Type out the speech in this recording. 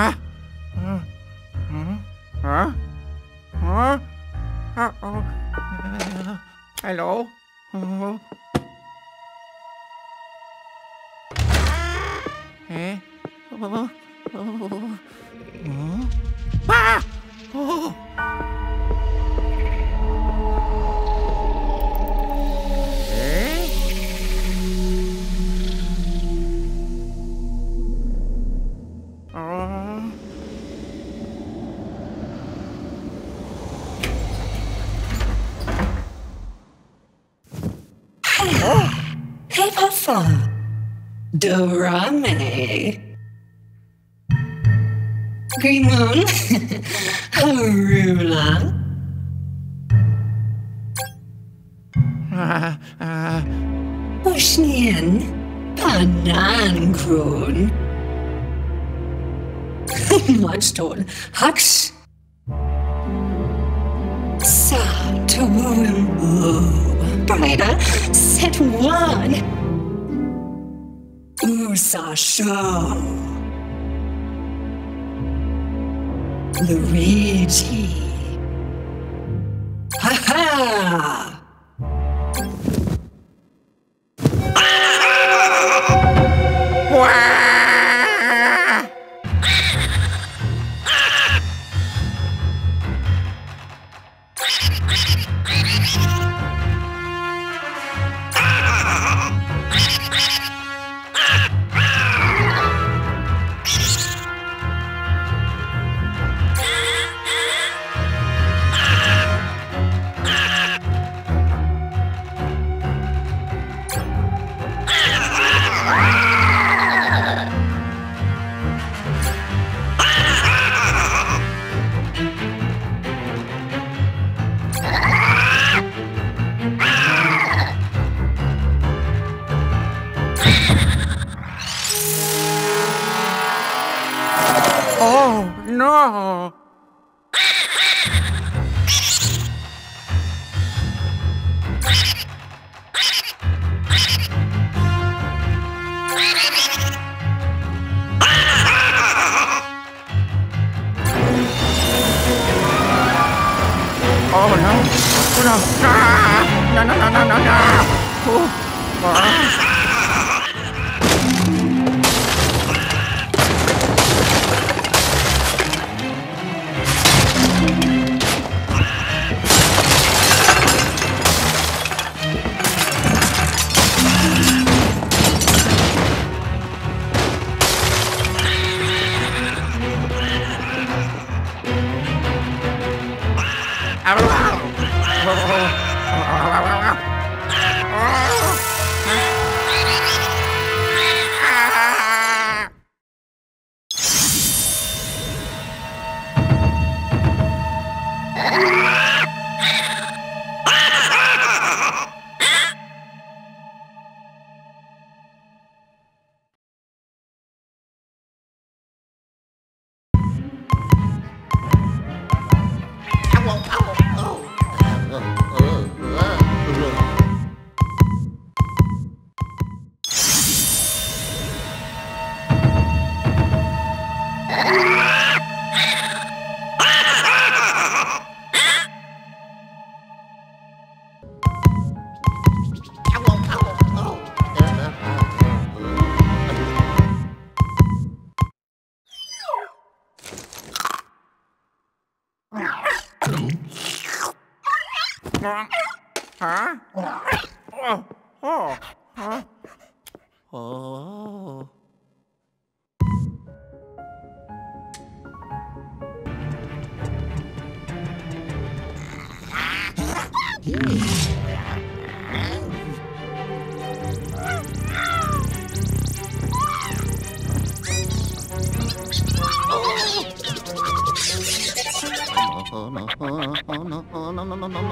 Hả? Hả? Hả? Hả? Hả? Ờ. Hello? Ờ. Hả? Ờ. Ờ. Pappa! Dorame! Grimon! Harula! À, uh, à, uh. Bosnian! Banankron! Monstol! Hux! Sa. Saturn! Brighter! Set one! Ursa Show! Luigi! Oh no! Oh no! Oh no! No no no no no! Oh. Ah. Hả? Ồ, ồ, hả? Ồ. Mở, mở, mở.